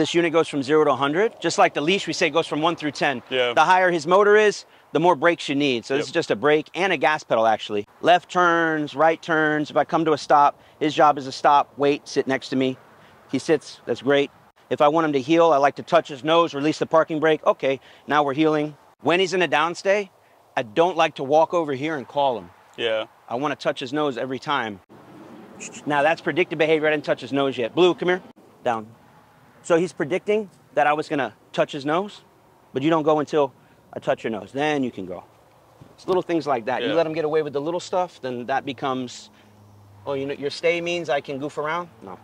This unit goes from zero to 100. Just like the leash, we say goes from one through 10. Yeah. The higher his motor is, the more brakes you need. So this Yep. is just a brake and a gas pedal actually. Left turns, right turns. If I come to a stop, his job is to stop, wait, sit next to me. He sits, that's great. If I want him to heel, I like to touch his nose, release the parking brake. Okay, now we're heeling. When he's in a downstay, I don't like to walk over here and call him. Yeah. I want to touch his nose every time. Now that's predictive behavior. I didn't touch his nose yet. Blue, come here. Down. So he's predicting that I was going to touch his nose, but you don't go until I touch your nose. Then you can go. It's little things like that. You let him get away with the little stuff, then that becomes, oh, you know, your stay means I can goof around? No.